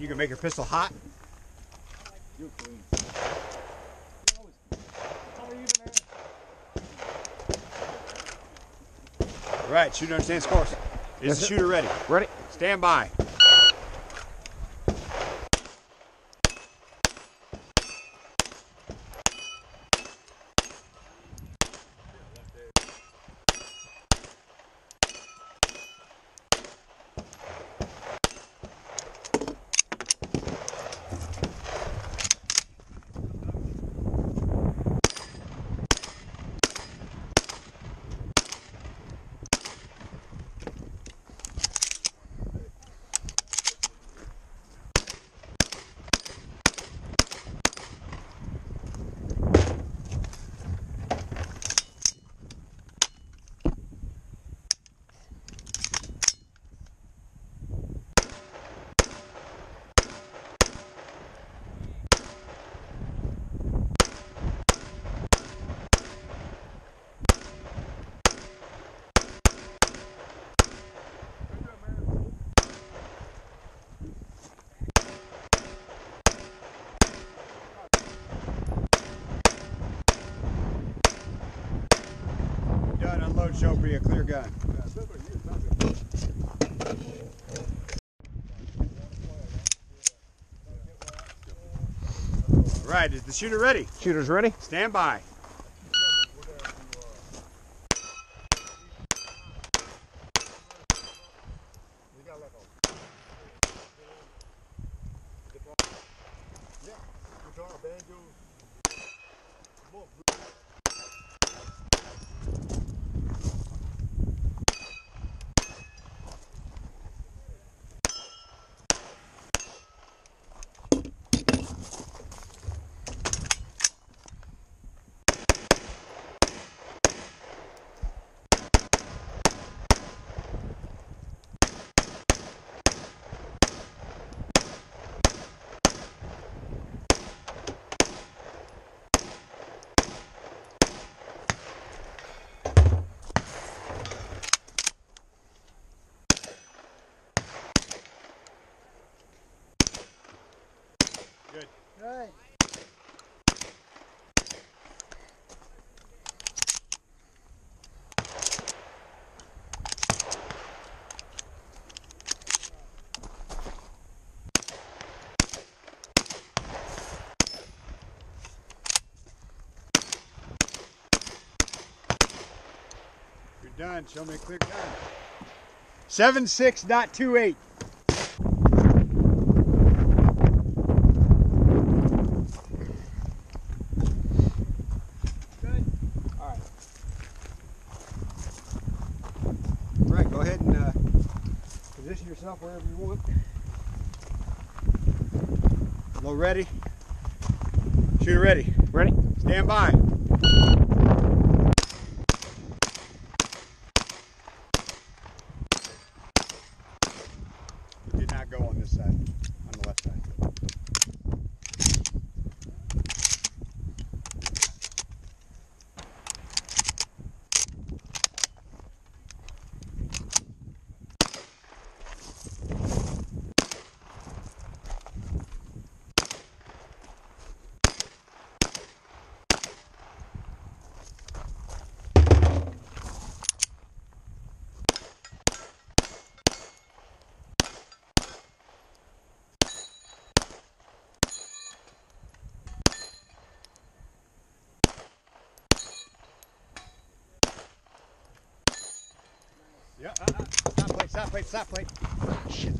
you can make your pistol hot. You're clean. Right, shooter understands course. Is Yes, the shooter ready? Ready? Stand by. Unload. Show. Clear gun. Right. Is the shooter ready? Shooter's ready? Stand by. Right. You're done. Show me a clear gun. Seven six dot two eight. Good. All right. Right. Go ahead and uh, position yourself wherever you want. Low ready. Shooter ready. Ready? Stand by. Side, on the left side. Yeah, uh, uh, stop plate, stop plate. Shit.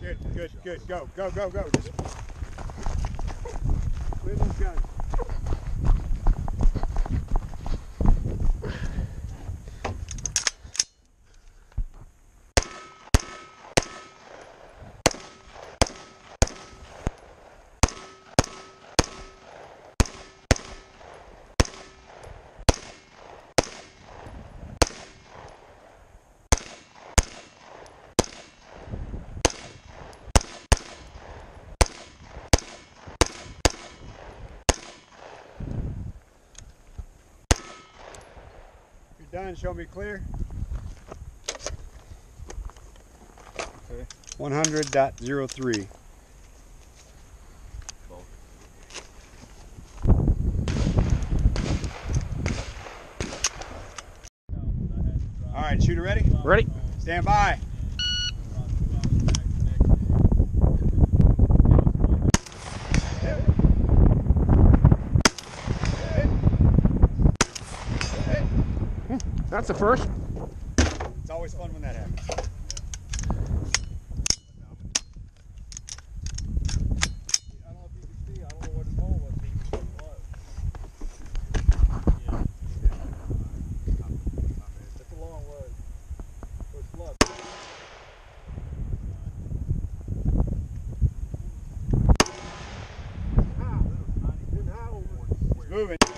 Good, good, good. Go, go, go, go. Show me clear. Okay. 100.03. All right, shooter ready? Ready? Stand by. That's the first. It's always fun when that happens. Moving.